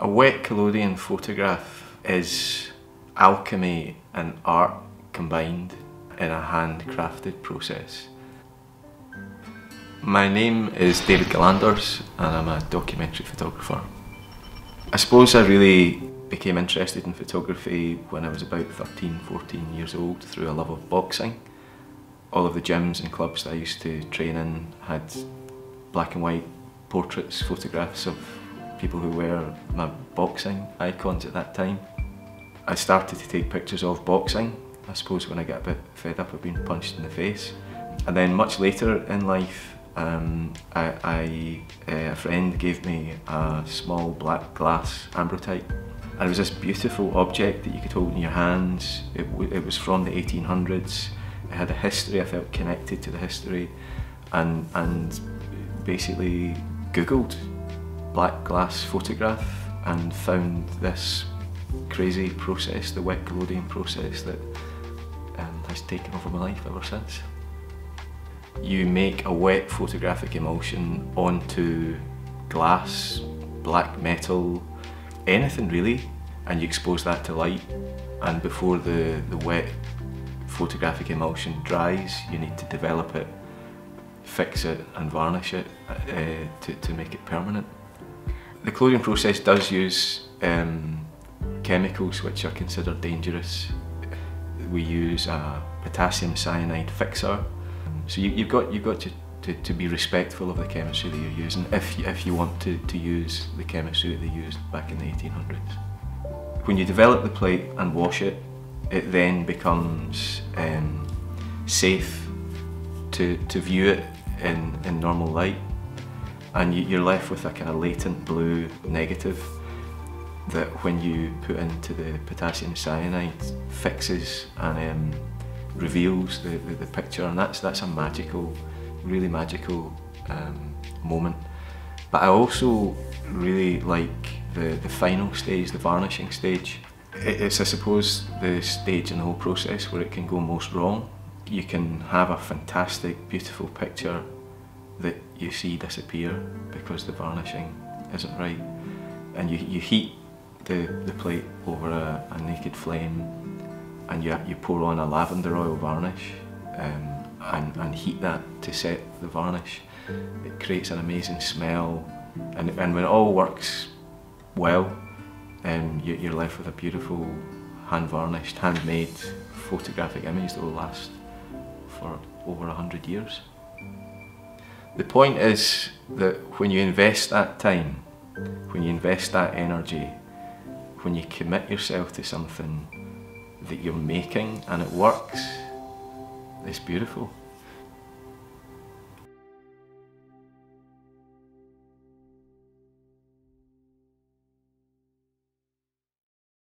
A wet collodion photograph is alchemy and art combined in a handcrafted process. My name is David Gillanders and I'm a documentary photographer. I suppose I really became interested in photography when I was about 13, 14 years old through a love of boxing. All of the gyms and clubs that I used to train in had black and white portraits, photographs of people who were my boxing icons at that time. I started to take pictures of boxing, I suppose when I got a bit fed up of being punched in the face. And then much later in life, um, I, I uh, a friend gave me a small black glass ambrotype. And it was this beautiful object that you could hold in your hands. It, it was from the 1800s. It had a history, I felt connected to the history. And, and basically Googled black glass photograph and found this crazy process, the wet collodion process that um, has taken over my life ever since. You make a wet photographic emulsion onto glass, black metal, anything really, and you expose that to light. And before the, the wet photographic emulsion dries, you need to develop it, fix it and varnish it uh, to, to make it permanent. The collodion process does use um, chemicals which are considered dangerous. We use a potassium cyanide fixer. So you, have got, you've got to, to, to, be respectful of the chemistry that you're using if, if you want to, to use the chemistry that they used back in the 1800s. When you develop the plate and wash it, it then becomes um, safe to, to view it in, in normal light and you're left with a kind of latent blue negative that when you put into the potassium cyanide fixes and um, reveals the, the, the, picture. And that's that's a magical really magical um, moment. But I also really like the, the final stage, the varnishing stage. It's I suppose the stage in the whole process where it can go most wrong. You can have a fantastic beautiful picture that you see disappear because the varnishing isn't right. And you, you heat the, the plate over a, a naked flame and you, you pour on a lavender oil varnish um, and, and heat that to set the varnish. It creates an amazing smell and, and when it all works well, um, you, you're left with a beautiful hand varnished, handmade photographic image that will last for over a hundred years. The point is that when you invest that time, when you invest that energy, when you commit yourself to something that you're making and it works, it's beautiful.